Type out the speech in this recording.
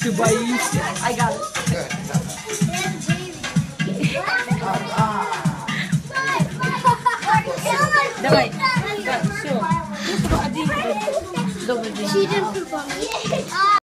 Ты боишься? I got it. Давай. Так, все. Один. Добрый день. She didn't.